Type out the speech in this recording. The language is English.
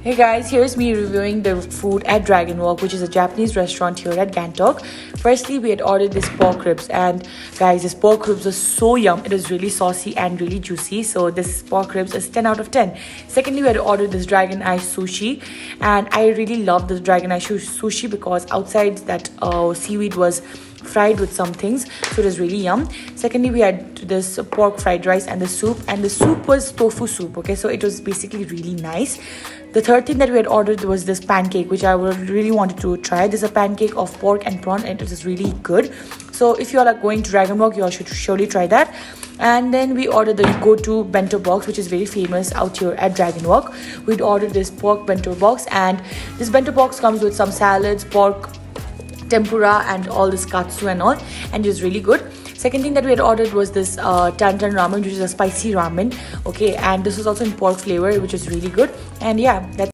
Hey guys, here's me reviewing the food at Dragon Wok, which is a Japanese restaurant here at Gangtok. Firstly, we had ordered this pork ribs, and guys, this pork ribs was so yum. It is really saucy and really juicy. So this pork ribs is 10 out of 10. Secondly, we had ordered this dragon eye sushi, and I really love this dragon eye sushi because outside that uh, seaweed was fried with some things. So it is really yum. Secondly we had this pork fried rice and the soup. And the soup was tofu soup okay? So it was basically really nice. The third thing that we had ordered was this pancake which i really wanted to try. This is a pancake of pork and prawn and it is really good. So if you all are going to Dragon Wok you all should surely try that. And then we ordered the go-to bento box which is very famous out here at Dragon Wok we'd ordered this pork bento box and this bento box comes with some salads pork tempura and all this katsu and all and it was really good. Second thing that we had ordered was this uh, tantan ramen which is a spicy ramen okay? And this was also in pork flavor which is really good. And yeah that's